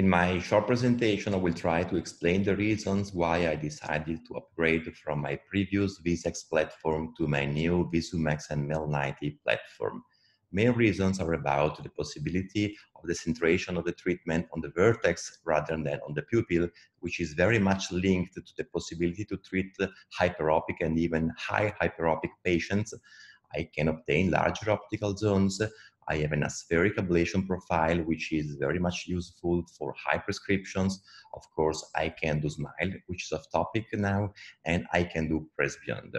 In my short presentation, I will try to explain the reasons why I decided to upgrade from my previous VISX platform to my new VisuMax and MEL90 platform. Main reasons are about the possibility of the centration of the treatment on the vertex rather than on the pupil, which is very much linked to the possibility to treat hyperopic and even high hyperopic patients. I can obtain larger optical zones. I have an aspheric ablation profile, which is very much useful for high prescriptions. Of course, I can do SMILE, which is off topic now, and I can do Presbyond.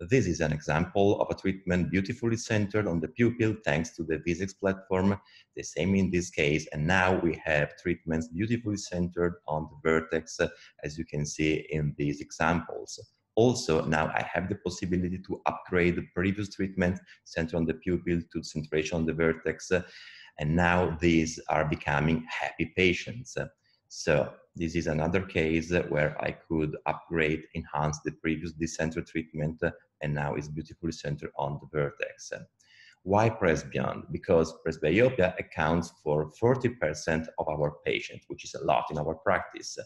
This is an example of a treatment beautifully centered on the pupil thanks to the VISX platform, the same in this case. And now we have treatments beautifully centered on the vertex, as you can see in these examples. Also, now I have the possibility to upgrade the previous treatment centered on the pupil to centration on the vertex. And now these are becoming happy patients. So this is another case where I could upgrade, enhance the previous decenter treatment and now it's beautifully centered on the vertex. Why presbyond? Because presbyopia accounts for 40% of our patients, which is a lot in our practice.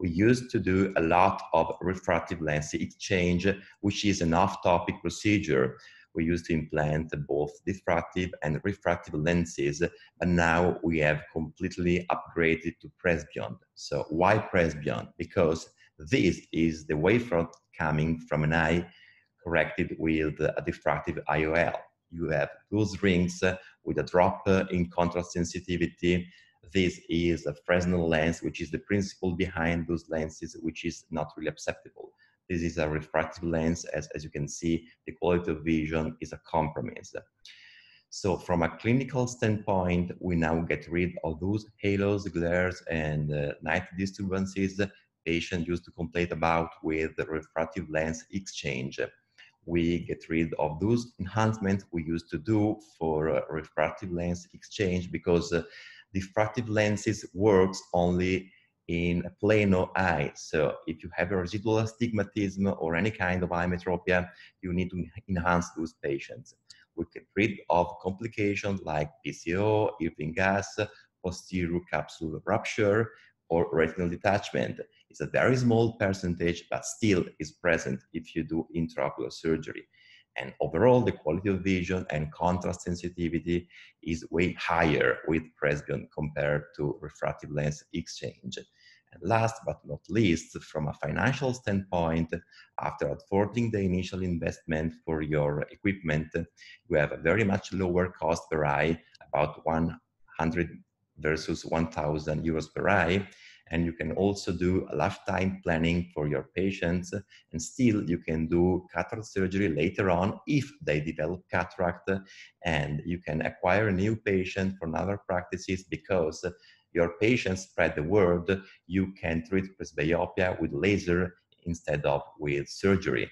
We used to do a lot of refractive lens exchange, which is an off-topic procedure. We used to implant both diffractive and refractive lenses, but now we have completely upgraded to presbyond. So why presbyond? Because this is the wavefront coming from an eye corrected with a diffractive IOL. You have those rings with a drop in contrast sensitivity. This is a Fresnel lens, which is the principle behind those lenses, which is not really acceptable. This is a refractive lens. As, as you can see, the quality of vision is a compromise. So from a clinical standpoint, we now get rid of those halos, glares, and uh, night disturbances patients used to complain about with the refractive lens exchange we get rid of those enhancements we used to do for uh, refractive lens exchange because uh, diffractive lenses works only in a plano eye. So if you have a residual astigmatism or any kind of ametropia, you need to enhance those patients. We get rid of complications like PCO, Irvine-Gass, posterior capsule rupture, or retinal detachment. It's a very small percentage, but still is present if you do intraocular surgery. And overall, the quality of vision and contrast sensitivity is way higher with Presbyond compared to refractive lens exchange. And last but not least, from a financial standpoint, after affording the initial investment for your equipment, you have a very much lower cost per eye, about 100 versus 1000 euros per eye and you can also do a lifetime planning for your patients. And still you can do cataract surgery later on if they develop cataract. And you can acquire a new patient from other practices because your patients spread the word you can treat presbyopia with laser instead of with surgery